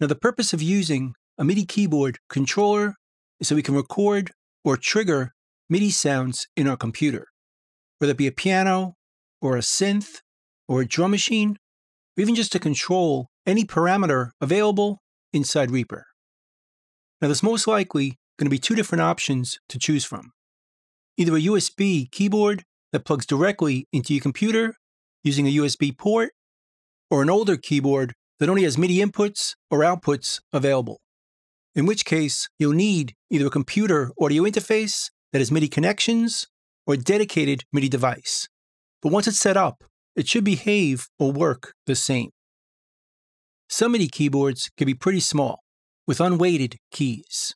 Now, the purpose of using a MIDI keyboard controller is so we can record or trigger MIDI sounds in our computer, whether it be a piano or a synth or a drum machine, or even just to control any parameter available inside Reaper. Now, there's most likely going to be two different options to choose from either a USB keyboard that plugs directly into your computer using a USB port, or an older keyboard that only has MIDI inputs or outputs available. In which case, you'll need either a computer audio interface that has MIDI connections or a dedicated MIDI device. But once it's set up, it should behave or work the same. Some MIDI keyboards can be pretty small, with unweighted keys,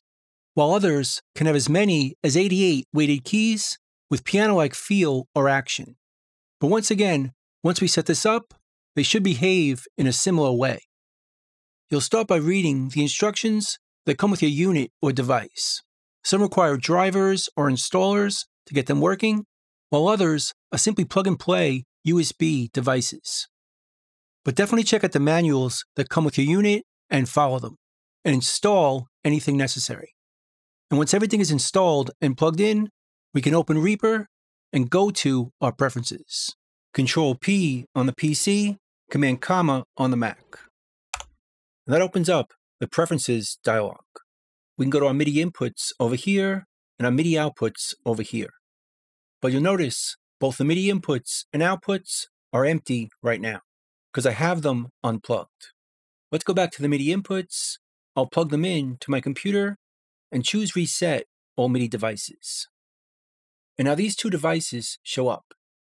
while others can have as many as 88 weighted keys with piano like feel or action. But once again, once we set this up, they should behave in a similar way. You'll start by reading the instructions that come with your unit or device. Some require drivers or installers to get them working, while others are simply plug and play USB devices. But definitely check out the manuals that come with your unit and follow them, and install anything necessary. And once everything is installed and plugged in, we can open Reaper and go to our preferences. Control P on the PC, Command comma on the Mac. And that opens up the Preferences dialog. We can go to our MIDI inputs over here and our MIDI outputs over here. But you'll notice both the MIDI inputs and outputs are empty right now because I have them unplugged. Let's go back to the MIDI inputs. I'll plug them in to my computer and choose Reset All MIDI Devices. And now these two devices show up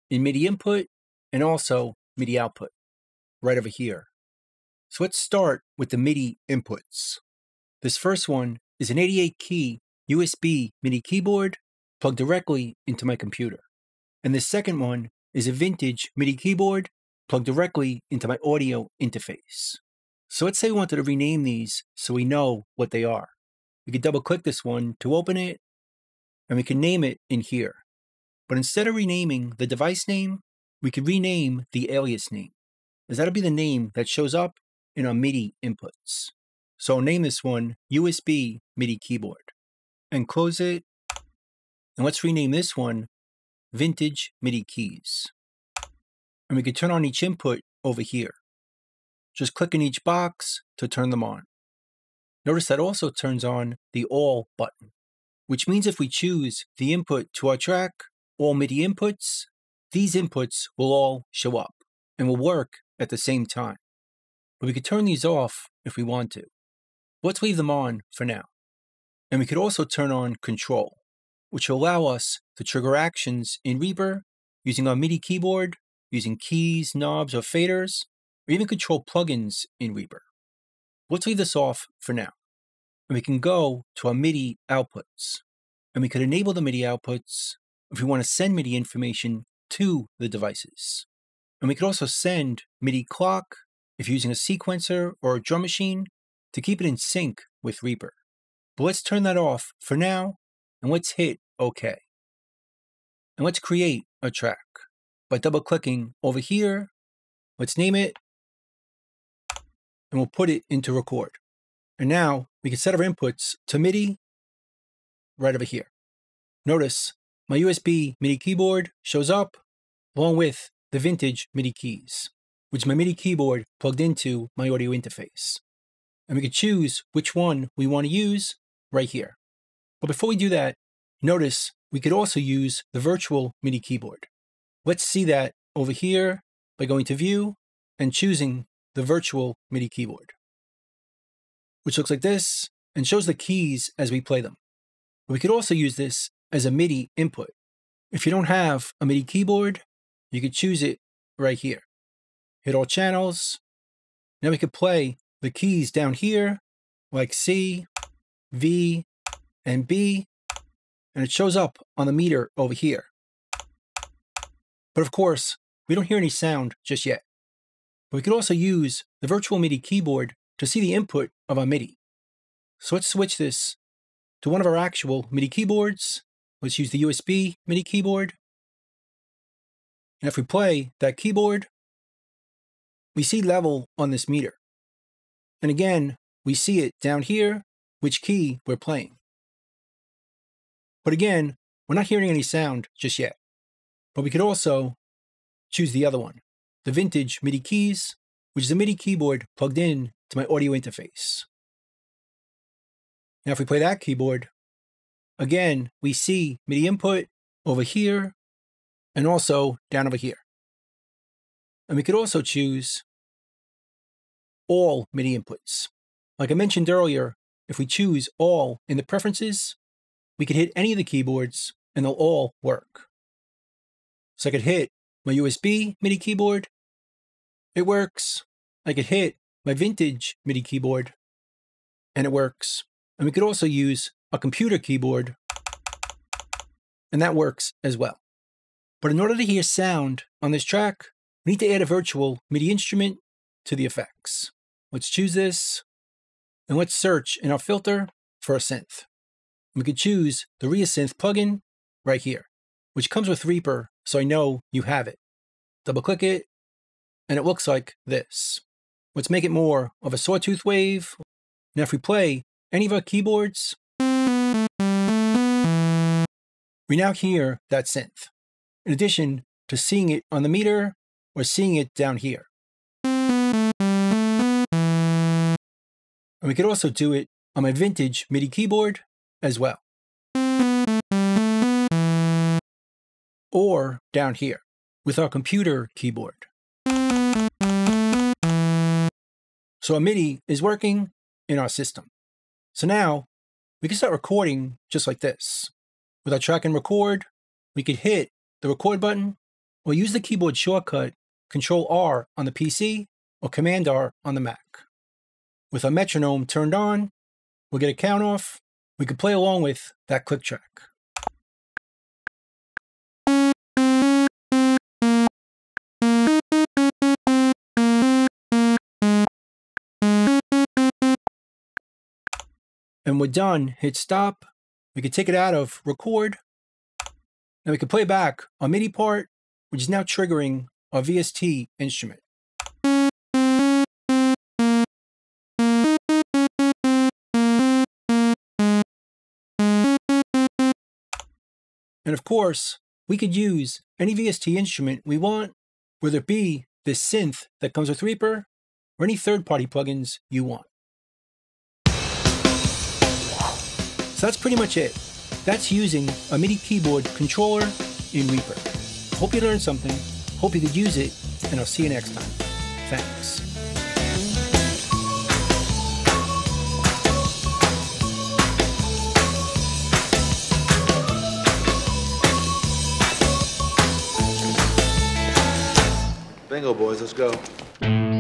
in MIDI input and also MIDI output right over here. So let's start with the MIDI inputs. This first one is an 88 key USB MIDI keyboard plugged directly into my computer. And the second one is a vintage MIDI keyboard plugged directly into my audio interface. So let's say we wanted to rename these so we know what they are. We could double click this one to open it and we can name it in here. But instead of renaming the device name, we could rename the alias name, as that'll be the name that shows up in our MIDI inputs. So I'll name this one USB MIDI keyboard and close it. And let's rename this one Vintage MIDI keys. And we can turn on each input over here. Just click in each box to turn them on. Notice that also turns on the All button which means if we choose the input to our track, all MIDI inputs, these inputs will all show up and will work at the same time. But we could turn these off if we want to. Let's leave them on for now. And we could also turn on Control, which will allow us to trigger actions in Reaper using our MIDI keyboard, using keys, knobs, or faders, or even control plugins in Reaper. Let's leave this off for now and we can go to our MIDI outputs. And we could enable the MIDI outputs if we want to send MIDI information to the devices. And we could also send MIDI clock if using a sequencer or a drum machine to keep it in sync with Reaper. But let's turn that off for now and let's hit OK. And let's create a track by double clicking over here. Let's name it and we'll put it into record. And now we can set our inputs to MIDI right over here. Notice my USB MIDI keyboard shows up along with the vintage MIDI keys, which my MIDI keyboard plugged into my audio interface. And we can choose which one we want to use right here. But before we do that, notice we could also use the virtual MIDI keyboard. Let's see that over here by going to View and choosing the virtual MIDI keyboard which looks like this and shows the keys as we play them. we could also use this as a MIDI input. If you don't have a MIDI keyboard, you could choose it right here. Hit all channels. Now we could play the keys down here, like C, V, and B, and it shows up on the meter over here. But of course, we don't hear any sound just yet. But we could also use the virtual MIDI keyboard to see the input of our MIDI. So let's switch this to one of our actual MIDI keyboards. Let's use the USB MIDI keyboard. And if we play that keyboard, we see level on this meter. And again, we see it down here, which key we're playing. But again, we're not hearing any sound just yet. But we could also choose the other one, the vintage MIDI keys, which is a MIDI keyboard plugged in to my audio interface. Now if we play that keyboard, again, we see MIDI input over here and also down over here. And we could also choose all MIDI inputs. Like I mentioned earlier, if we choose all in the preferences, we could hit any of the keyboards and they'll all work. So I could hit my USB MIDI keyboard, it works. I could hit my vintage MIDI keyboard, and it works. And we could also use a computer keyboard, and that works as well. But in order to hear sound on this track, we need to add a virtual MIDI instrument to the effects. Let's choose this, and let's search in our filter for a synth. We could choose the Reasynth plugin right here, which comes with Reaper, so I know you have it. Double click it, and it looks like this. Let's make it more of a sawtooth wave. Now if we play any of our keyboards, we now hear that synth, in addition to seeing it on the meter or seeing it down here. And we could also do it on my vintage MIDI keyboard as well. Or down here with our computer keyboard. So a MIDI is working in our system. So now we can start recording just like this. With our track and record, we could hit the record button or use the keyboard shortcut Control R on the PC or Command R on the Mac. With our metronome turned on, we'll get a count off. We could play along with that click track. And we're done, hit stop. We can take it out of record. And we can play back our MIDI part, which is now triggering our VST instrument. And of course, we could use any VST instrument we want, whether it be the synth that comes with Reaper or any third-party plugins you want. So that's pretty much it. That's using a MIDI keyboard controller in Reaper. Hope you learned something, hope you could use it, and I'll see you next time. Thanks. Bingo, boys, let's go.